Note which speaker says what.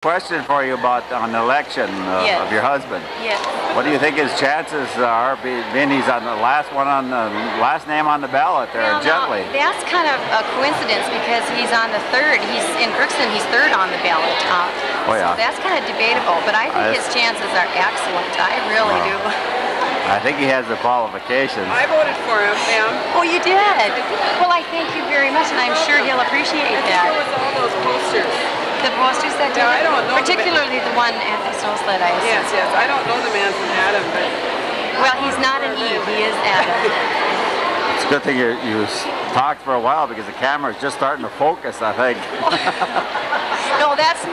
Speaker 1: Question for you about an election uh,
Speaker 2: Yes.
Speaker 1: of your husband.
Speaker 2: Yes.
Speaker 1: What do you think his chances are, be- being he's on the last one on the last name on the ballot there,
Speaker 2: Well, now,
Speaker 1: gently?
Speaker 2: that's kind of a coincidence because he's on the third. He's in Crookston. He's third on the ballot. Uh,
Speaker 1: Oh, yeah.
Speaker 2: So that's kind of debatable, but I think
Speaker 1: I-
Speaker 2: his chances are excellent. I really
Speaker 1: Wow.
Speaker 2: do.
Speaker 1: I think he has the qualifications.
Speaker 3: I voted for him, ma'am.
Speaker 2: Oh, you did? Well, I thank you very much, and I'm sure he'll appreciate
Speaker 3: I think
Speaker 2: that. The posters that
Speaker 3: Yeah, I don't know the-
Speaker 2: particularly the one at the snow sled ice.
Speaker 3: Yes, yes. I don't know the man from Adam, but
Speaker 2: Well, he's not an E. He is Adam.
Speaker 1: It's a good thing you, you talked for a while because the camera is just starting to focus, I think.
Speaker 2: no, that's me.